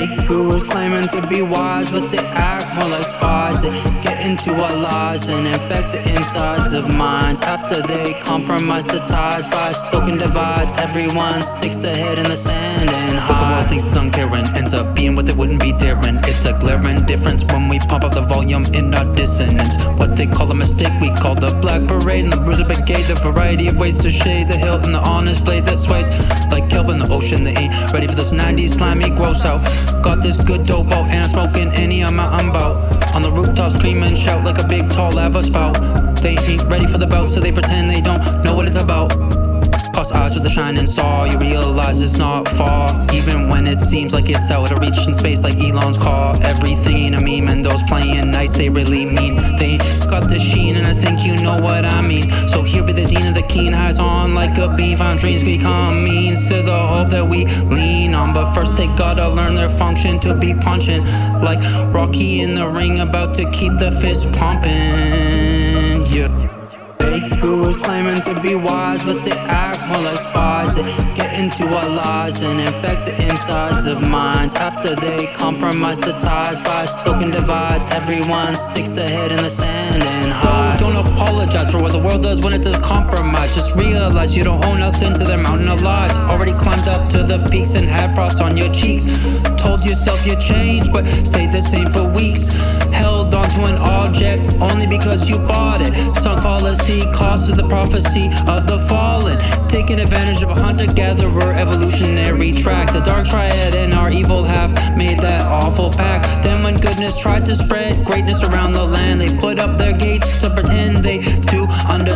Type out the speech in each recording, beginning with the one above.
Fake gurus claiming to be wise, but they act more like spies. They get into our lives and infect the insides of minds. After they compromise the ties by stoking divides, everyone sticks their head in the sand and What the world thinks is uncaring ends up being what they wouldn't be daring. It's a glaring difference when we pump up the volume in our dissonance. What they call a mistake, we call the black parade and the bruiser brigade. The variety of ways to shade the hilt and the honest blade that sways in the ocean. They ain't ready for this 90s slimy gross out. Got this good dope out and I'm smoking any amount I'm bout. On the rooftop, scream and shout like a big tall lava spout. They ain't ready for the bout, so they pretend they don't know what it's about. Cross eyes with a shining saw, you realize it's not far. Even when it seems like it's out of reach in space, like Elon's car. Everything ain't a meme, and those playing nice, they really I think you know what I mean. So here be the dean of the keen, eyes on like a beam. Found dreams become means to the hope that we lean on. But first, they gotta learn their function to be punching. Like Rocky in the ring, about to keep the fist pumping. Yeah. Gurus claiming to be wise, but they act more like spies. They get into our lives and infect the insides of minds. After they compromise the ties by stoking divides, everyone sticks their head in the sand and hides. Apologize for what the world does when it does compromise. Just realize you don't owe nothing to their mountain of lies. Already climbed up to the peaks and had frost on your cheeks. Told yourself you changed, but stayed the same for weeks. Held onto an object only because you bought it. Sunk fallacy, of the prophecy of the fallen. Taking advantage of a hunter gatherer evolutionary track. The dark triad and our evil half made that awful pact. Then, when goodness tried to spread greatness around the land, they put up their gates to pretend they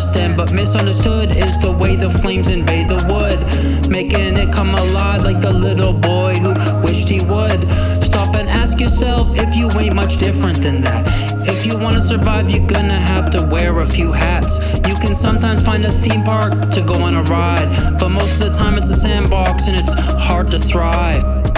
understand. But misunderstood is the way the flames invade the wood, making it come alive like the little boy who wished he would. Stop and ask yourself if you ain't much different than that. If you wanna survive, you're gonna have to wear a few hats. You can sometimes find a theme park to go on a ride, but most of the time it's a sandbox and it's hard to thrive.